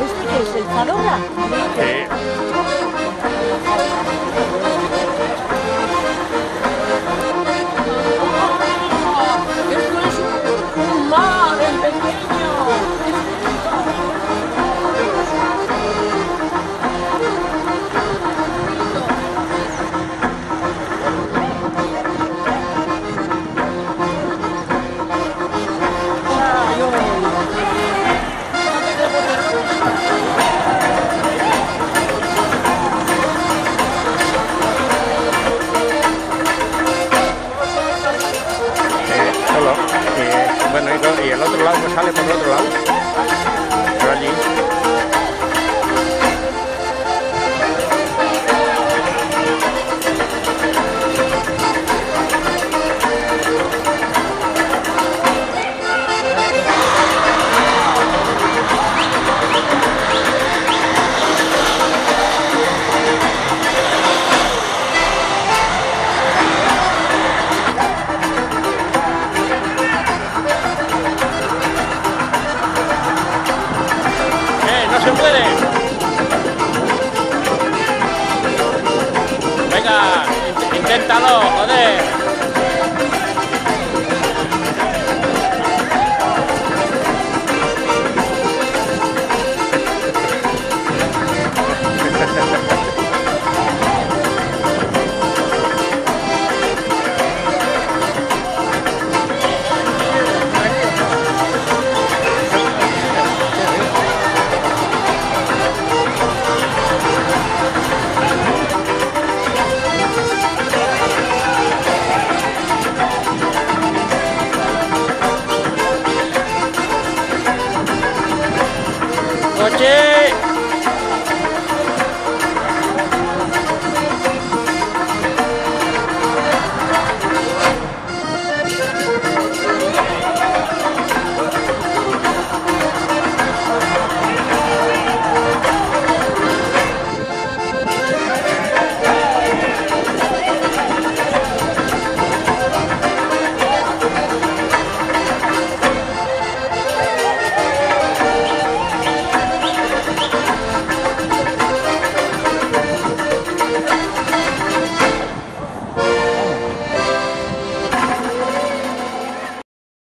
¿Este es? ¿El Zadorra? Bueno, y, el otro lado pues sale por el otro lado. Allí. 下喽好的我 g